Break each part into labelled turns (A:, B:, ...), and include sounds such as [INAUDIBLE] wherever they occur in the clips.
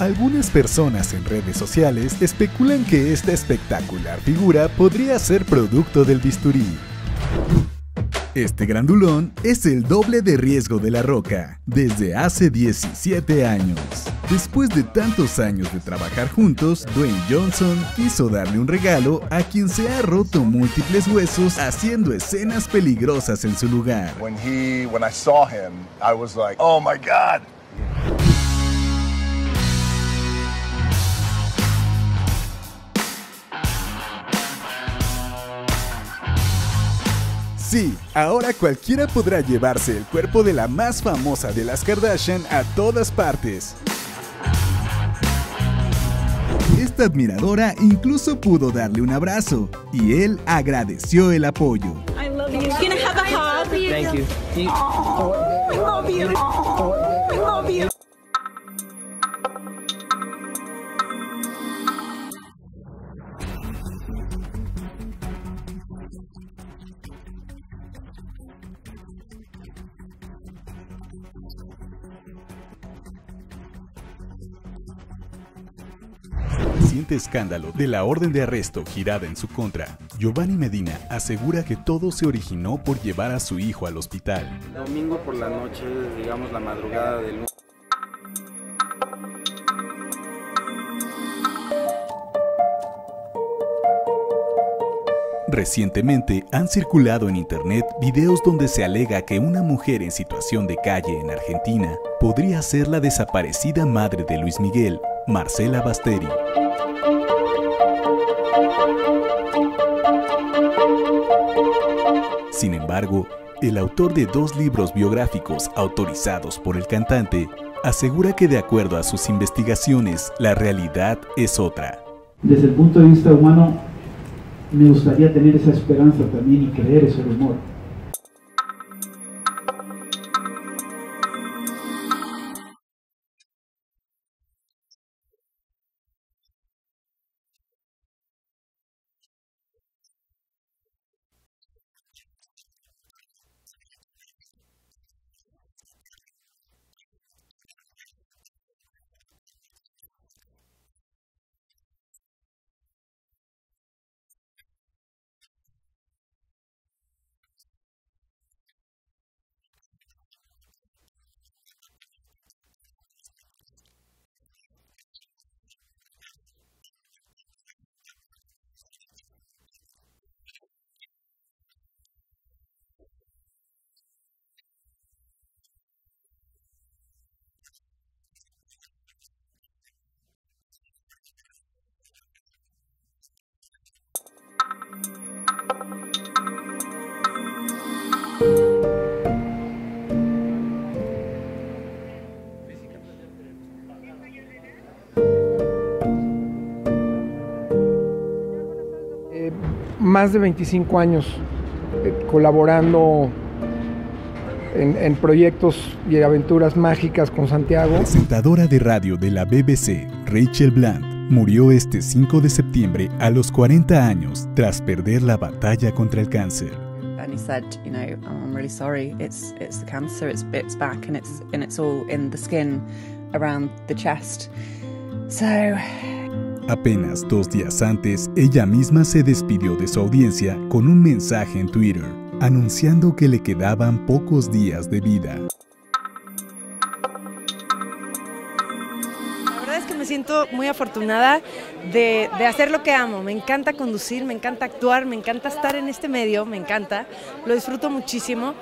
A: Algunas personas en redes sociales especulan que esta espectacular figura podría ser producto del bisturí. Este grandulón es el doble de riesgo de la roca, desde hace 17 años. Después de tantos años de trabajar juntos, Dwayne Johnson quiso darle un regalo a quien se ha roto múltiples huesos haciendo escenas peligrosas en su lugar.
B: When he, when I saw him, I was like, oh my God.
A: Sí, ahora cualquiera podrá llevarse el cuerpo de la más famosa de las Kardashian a todas partes. Esta admiradora incluso pudo darle un abrazo y él agradeció el apoyo.
C: I love you.
A: Reciente escándalo de la orden de arresto girada en su contra, Giovanni Medina asegura que todo se originó por llevar a su hijo al hospital.
D: Domingo por la noche, digamos la madrugada del.
A: Recientemente han circulado en internet videos donde se alega que una mujer en situación de calle en Argentina podría ser la desaparecida madre de Luis Miguel, Marcela Basteri. Sin embargo, el autor de dos libros biográficos autorizados por el cantante asegura que de acuerdo a sus investigaciones, la realidad es otra.
E: Desde el punto de vista humano, me gustaría tener esa esperanza también y creer ese rumor.
F: Eh, más de 25 años eh, colaborando en, en proyectos y aventuras mágicas con Santiago.
A: Presentadora de radio de la BBC, Rachel Bland, murió este 5 de septiembre a los 40 años tras perder la batalla contra el cáncer.
G: And he said, you know, "Oh, I'm really sorry. It's it's the cancer. It's it's back, and it's and it's all in the skin, around the chest. So
A: Apenas dos días antes, ella misma se despidió de su audiencia con un mensaje en Twitter, anunciando que le quedaban pocos días de vida.
H: Que me siento muy afortunada de, de hacer lo que amo. Me encanta conducir, me encanta actuar, me encanta estar en este medio, me encanta. Lo disfruto muchísimo.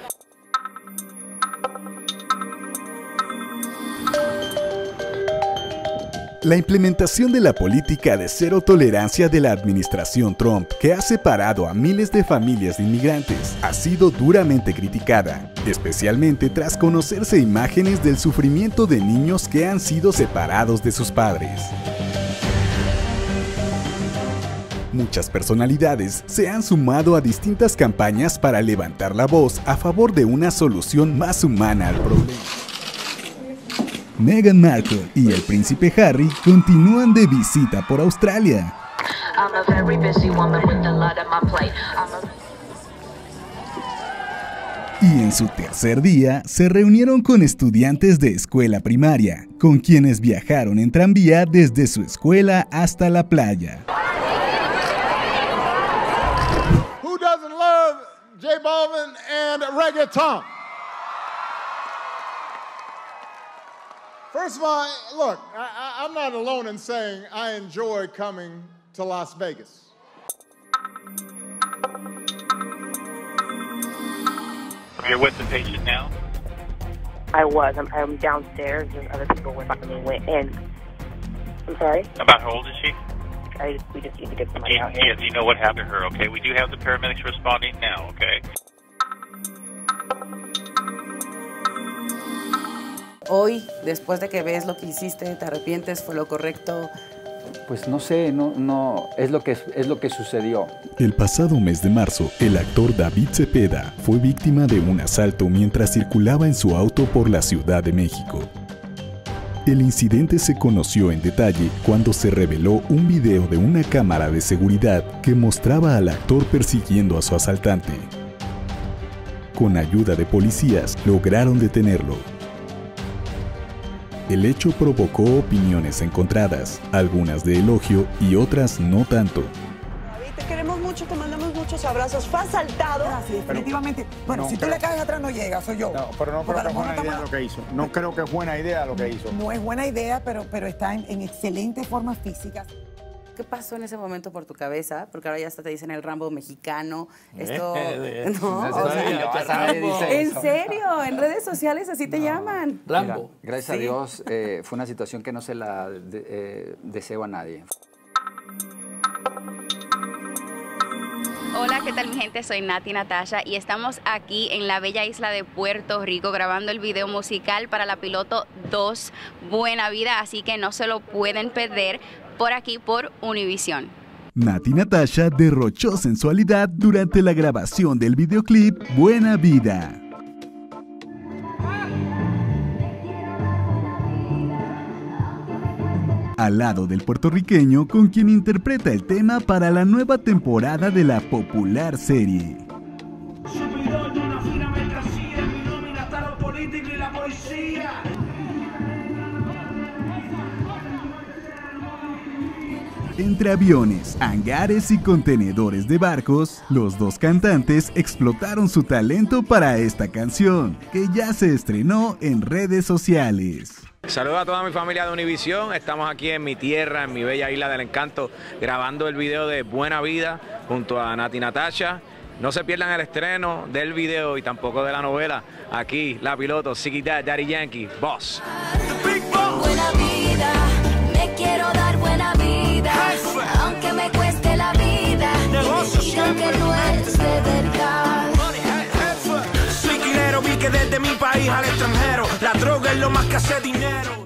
A: La implementación de la política de cero tolerancia de la administración Trump, que ha separado a miles de familias de inmigrantes, ha sido duramente criticada, especialmente tras conocerse imágenes del sufrimiento de niños que han sido separados de sus padres. Muchas personalidades se han sumado a distintas campañas para levantar la voz a favor de una solución más humana al problema. Meghan Markle y el príncipe Harry continúan de visita por Australia. Y en su tercer día se reunieron con estudiantes de escuela primaria, con quienes viajaron en tranvía desde su escuela hasta la playa.
I: Who doesn't love J Balvin and reggaeton? First of all, look, I, am not alone in saying I enjoy coming to Las Vegas.
J: Are You're with the patient now?
K: I was. I'm, I'm downstairs. There's other people with me went in. I'm sorry?
J: About how old is she?
K: I, we just need to get somebody
J: do you,
K: out here.
J: Yeah, do you know what happened to her, okay? We do have the paramedics responding now, okay?
L: Hoy, después de que ves lo que hiciste, te arrepientes, fue lo correcto,
M: pues no sé, no, no, es lo, que, es lo que sucedió.
A: El pasado mes de marzo, el actor David Cepeda fue víctima de un asalto mientras circulaba en su auto por la Ciudad de México. El incidente se conoció en detalle cuando se reveló un video de una cámara de seguridad que mostraba al actor persiguiendo a su asaltante. Con ayuda de policías, lograron detenerlo, el hecho provocó opiniones encontradas, algunas de elogio y otras no tanto.
C: David, te queremos mucho, te mandamos muchos abrazos. Fue asaltado.
N: sí, definitivamente. bueno, si tú le caes atrás no llega, soy yo.
O: No, pero no creo que es buena idea lo que hizo. No creo que es buena idea lo que hizo.
N: No es buena idea, pero, pero está en, en excelente forma física.
L: ¿Qué pasó en ese momento por tu cabeza? Porque ahora ya hasta te dicen el Rambo mexicano. Esto. [LAUGHS] no, ¿En serio? En redes sociales así te llaman.
M: Rambo. gracias a Dios eh, fue una situación que no se la eh, deseo a nadie.
P: Hola, ¿qué tal mi gente? Soy Nati Natasha y estamos aquí en la bella isla de Puerto Rico grabando el video musical para la piloto 2 Buena Vida, así que no se lo pueden perder por aquí por Univision.
A: Nati Natasha derrochó sensualidad durante la grabación del videoclip Buena Vida. Al lado del puertorriqueño con quien interpreta el tema para la nueva temporada de la popular serie. Entre aviones, hangares y contenedores de barcos, los dos cantantes explotaron su talento para esta canción, que ya se estrenó en redes sociales.
Q: Saludos a toda mi familia de Univisión. Estamos aquí en mi tierra, en mi bella isla del encanto, grabando el video de Buena Vida junto a Nati Natasha. No se pierdan el estreno del video y tampoco de la novela. Aquí, la piloto, Ziggy Dad, Daddy Yankee, Boss.
R: Buena vida,
S: al extranjero, la droga es lo más que hace dinero.